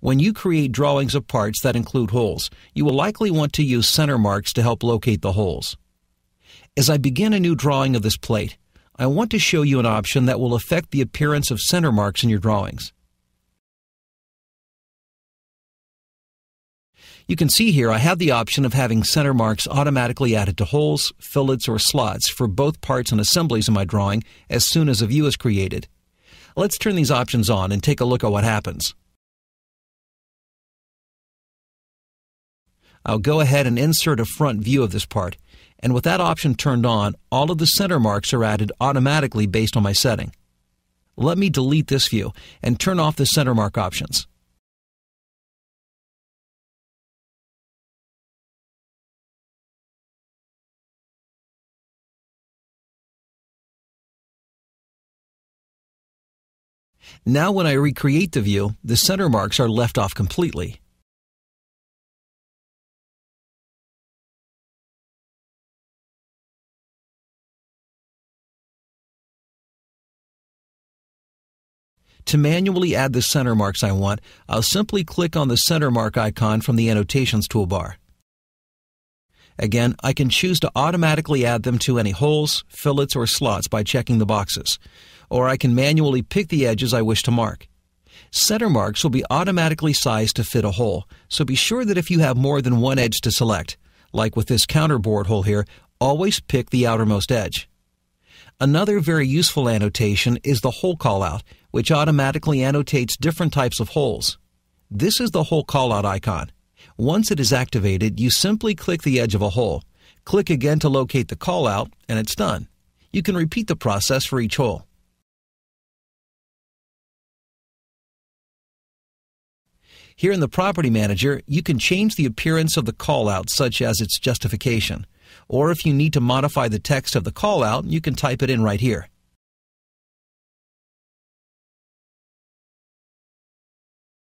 When you create drawings of parts that include holes, you will likely want to use center marks to help locate the holes. As I begin a new drawing of this plate, I want to show you an option that will affect the appearance of center marks in your drawings. You can see here I have the option of having center marks automatically added to holes, fillets, or slots for both parts and assemblies in my drawing as soon as a view is created. Let's turn these options on and take a look at what happens. I'll go ahead and insert a front view of this part, and with that option turned on, all of the center marks are added automatically based on my setting. Let me delete this view and turn off the center mark options. Now when I recreate the view, the center marks are left off completely. To manually add the center marks I want, I'll simply click on the center mark icon from the Annotations toolbar. Again, I can choose to automatically add them to any holes, fillets, or slots by checking the boxes, or I can manually pick the edges I wish to mark. Center marks will be automatically sized to fit a hole, so be sure that if you have more than one edge to select, like with this counterbore hole here, always pick the outermost edge. Another very useful annotation is the hole callout, which automatically annotates different types of holes. This is the hole callout icon. Once it is activated, you simply click the edge of a hole. Click again to locate the callout, and it's done. You can repeat the process for each hole. Here in the Property Manager, you can change the appearance of the callout such as its justification. Or if you need to modify the text of the callout, you can type it in right here.